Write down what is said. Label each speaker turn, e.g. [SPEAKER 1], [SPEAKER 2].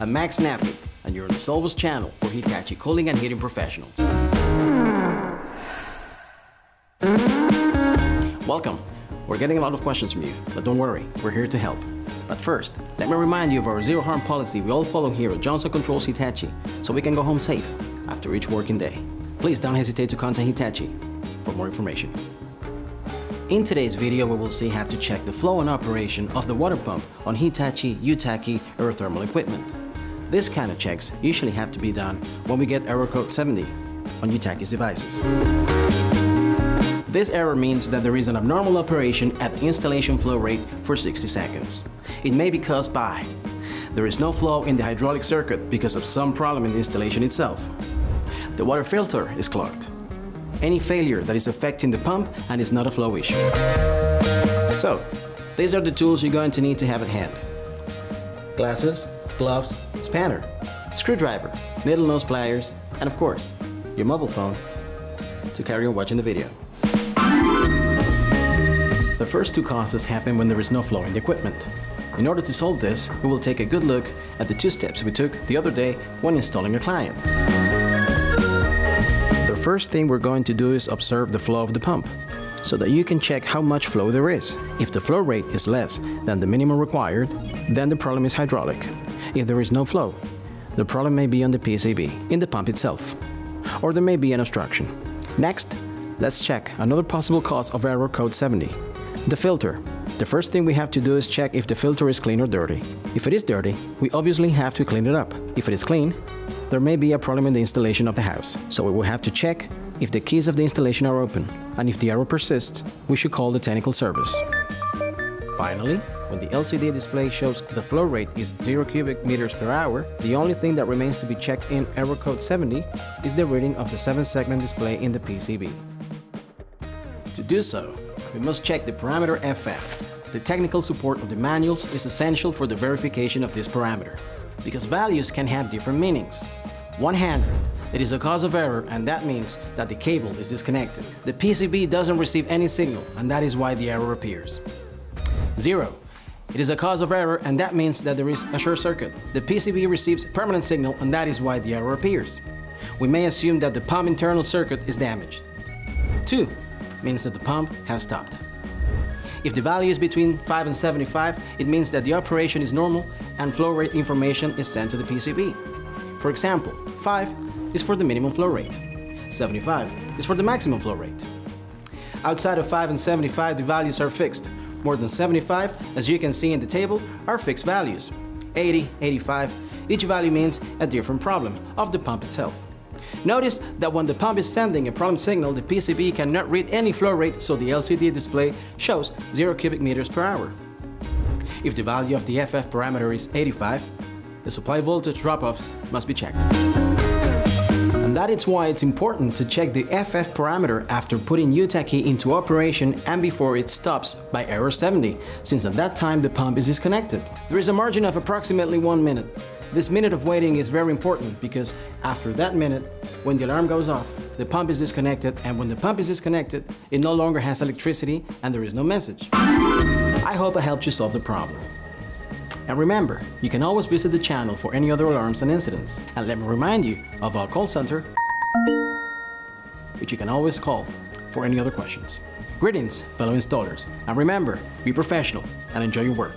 [SPEAKER 1] I'm Max Snappy, and you're on the Solvers channel for Hitachi cooling and heating professionals. Welcome. We're getting a lot of questions from you, but don't worry, we're here to help. But first, let me remind you of our zero harm policy we all follow here at Johnson Controls Hitachi, so we can go home safe after each working day. Please don't hesitate to contact Hitachi for more information. In today's video, we will see how to check the flow and operation of the water pump on Hitachi Yutaki aerothermal equipment. This kind of checks usually have to be done when we get error code 70 on Yutaki's devices. This error means that there is an abnormal operation at the installation flow rate for 60 seconds. It may be caused by there is no flow in the hydraulic circuit because of some problem in the installation itself. The water filter is clogged any failure that is affecting the pump and is not a flow issue. So, these are the tools you're going to need to have at hand. Glasses, gloves, spanner, screwdriver, needle nose pliers, and of course, your mobile phone to carry on watching the video. The first two causes happen when there is no flow in the equipment. In order to solve this, we will take a good look at the two steps we took the other day when installing a client The first thing we're going to do is observe the flow of the pump so that you can check how much flow there is. If the flow rate is less than the minimum required, then the problem is hydraulic. If there is no flow, the problem may be on the PCB, in the pump itself, or there may be an obstruction. Next, let's check another possible cause of error code 70, the filter. The first thing we have to do is check if the filter is clean or dirty. If it is dirty, we obviously have to clean it up. If it is clean, there may be a problem in the installation of the house, so we will have to check if the keys of the installation are open, and if the error persists, we should call the technical service. Finally, when the LCD display shows the flow rate is 0 cubic meters per hour, the only thing that remains to be checked in error code 70 is the reading of the 7-segment display in the PCB. To do so, we must check the parameter FF. The technical support of the manuals is essential for the verification of this parameter, because values can have different meanings. 100. It is a cause of error and that means that the cable is disconnected. The PCB doesn't receive any signal and that is why the error appears. 0. It is a cause of error and that means that there is a short circuit. The PCB receives permanent signal and that is why the error appears. We may assume that the pump internal circuit is damaged. 2. Means that the pump has stopped. If the value is between 5 and 75, it means that the operation is normal and flow rate information is sent to the PCB. For example, 5 is for the minimum flow rate. 75 is for the maximum flow rate. Outside of 5 and 75, the values are fixed. More than 75, as you can see in the table, are fixed values. 80, 85, each value means a different problem of the pump itself. Notice that when the pump is sending a problem signal, the PCB cannot read any flow rate, so the LCD display shows 0 cubic meters per hour. If the value of the FF parameter is 85, the supply voltage drop-offs must be checked. And that is why it's important to check the FF parameter after putting Yutaki into operation and before it stops by error 70, since at that time the pump is disconnected. There is a margin of approximately one minute. This minute of waiting is very important because after that minute, when the alarm goes off, the pump is disconnected and when the pump is disconnected, it no longer has electricity and there is no message. I hope I helped you solve the problem. And remember, you can always visit the channel for any other alarms and incidents. And let me remind you of our call center, which you can always call for any other questions. Greetings, fellow installers, and remember, be professional and enjoy your work.